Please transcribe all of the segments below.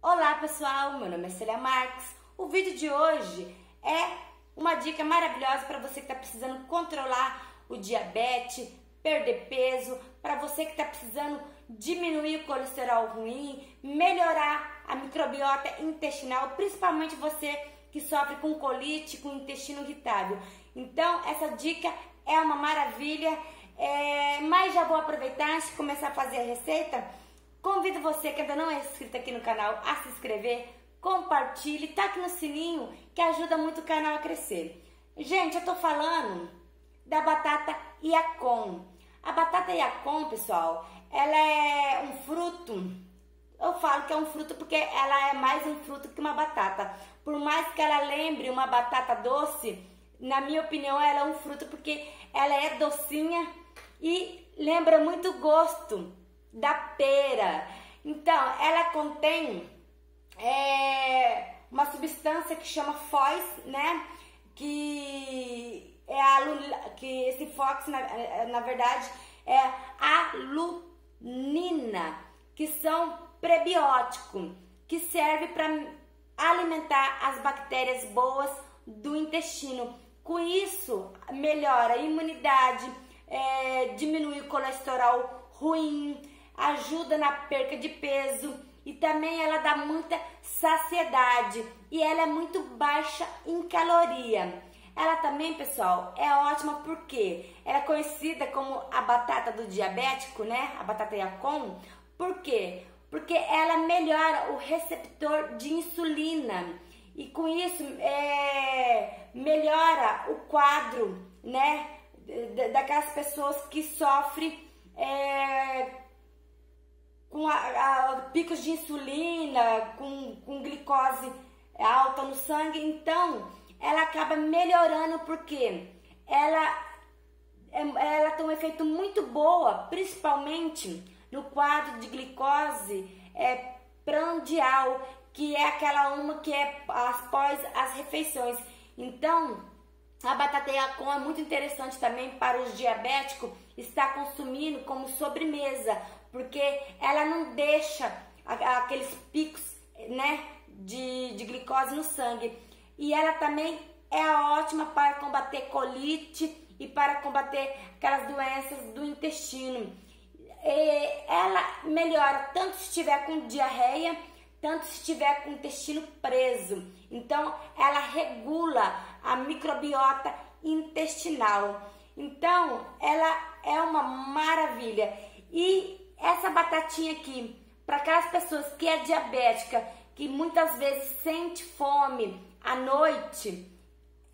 Olá pessoal, meu nome é Célia Marques. O vídeo de hoje é uma dica maravilhosa para você que está precisando controlar o diabetes, perder peso, para você que está precisando diminuir o colesterol ruim, melhorar a microbiota intestinal, principalmente você que sofre com colite, com intestino irritável. Então, essa dica é uma maravilha, é... mas já vou aproveitar antes de começar a fazer a receita Convido você que ainda não é inscrito aqui no canal a se inscrever, compartilhe, taque no sininho que ajuda muito o canal a crescer. Gente, eu tô falando da batata Iacon. A batata Iacon, pessoal, ela é um fruto. Eu falo que é um fruto porque ela é mais um fruto que uma batata. Por mais que ela lembre uma batata doce, na minha opinião, ela é um fruto porque ela é docinha e lembra muito gosto da pera. Então, ela contém é, uma substância que chama foz, né? Que é a que esse fox na, na verdade é alunina, que são prebiótico, que serve para alimentar as bactérias boas do intestino. Com isso, melhora a imunidade, é, diminui o colesterol ruim, ajuda na perca de peso e também ela dá muita saciedade e ela é muito baixa em caloria. Ela também, pessoal, é ótima porque ela é conhecida como a batata do diabético, né? A batata Yacon. Por quê? Porque ela melhora o receptor de insulina e com isso é, melhora o quadro, né? Daquelas pessoas que sofrem é, com a, a, picos de insulina, com, com glicose alta no sangue, então ela acaba melhorando porque ela, é, ela tem um efeito muito boa, principalmente no quadro de glicose é, prandial, que é aquela uma que é após as refeições. Então, a batata Yacon é muito interessante também para os diabéticos estar consumindo como sobremesa, porque ela não deixa aqueles picos, né, de, de glicose no sangue. E ela também é ótima para combater colite e para combater aquelas doenças do intestino. E ela melhora tanto se estiver com diarreia, tanto se estiver com o intestino preso. Então, ela regula a microbiota intestinal. Então, ela é uma maravilha. E essa batatinha aqui, para aquelas pessoas que é diabética, que muitas vezes sente fome à noite,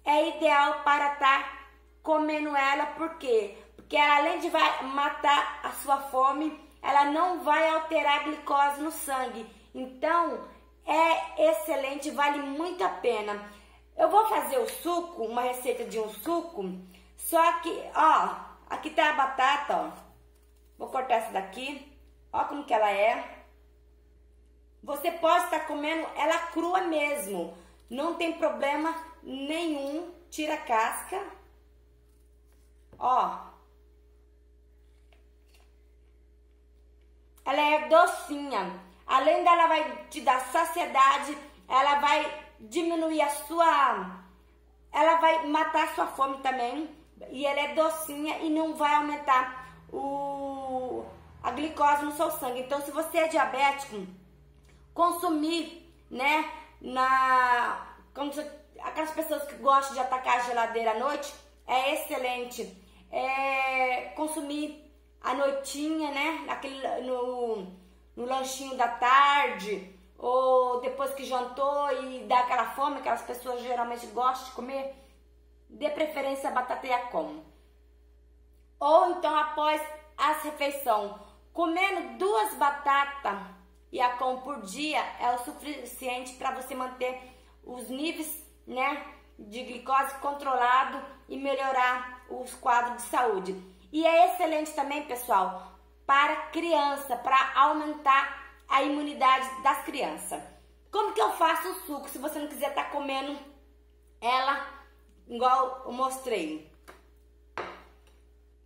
é ideal para estar tá comendo ela, por quê? Porque ela, além de matar a sua fome, ela não vai alterar a glicose no sangue. Então, é excelente, vale muito a pena. Eu vou fazer o suco, uma receita de um suco, só que, ó, aqui tá a batata, ó. Vou cortar essa daqui. Ó como que ela é. Você pode estar comendo ela crua mesmo. Não tem problema nenhum. Tira a casca. Ó. Ela é docinha. Além dela vai te dar saciedade, ela vai diminuir a sua... Ela vai matar a sua fome também. E ela é docinha e não vai aumentar o, a glicose no seu sangue. Então, se você é diabético, consumir, né, na... Como se, aquelas pessoas que gostam de atacar a geladeira à noite, é excelente. É, consumir à noitinha, né, naquele, no, no lanchinho da tarde, ou depois que jantou e dá aquela fome, aquelas pessoas geralmente gostam de comer, dê preferência a batata como ou então após as refeições. Comendo duas batatas e a com por dia é o suficiente para você manter os níveis né, de glicose controlado e melhorar os quadros de saúde. E é excelente também, pessoal, para criança, para aumentar a imunidade das crianças. Como que eu faço o suco se você não quiser estar tá comendo ela igual eu mostrei?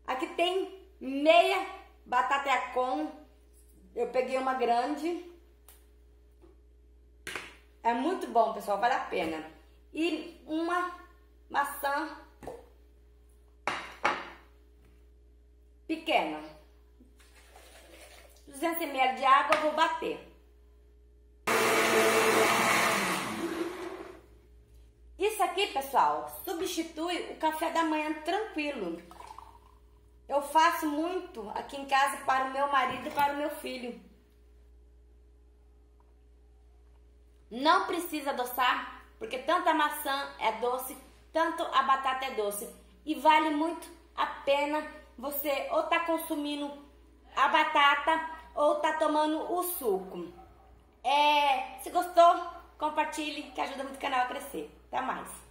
Aqui tem meia batata com. Eu peguei uma grande. É muito bom, pessoal, vale a pena. E uma maçã pequena. 200 ml de água, eu vou bater. Isso aqui, pessoal, substitui o café da manhã tranquilo. Eu faço muito aqui em casa para o meu marido e para o meu filho. Não precisa adoçar, porque tanto a maçã é doce, tanto a batata é doce. E vale muito a pena você ou tá consumindo a batata ou tá tomando o suco. É, se gostou, compartilhe que ajuda muito o canal a crescer. Até mais!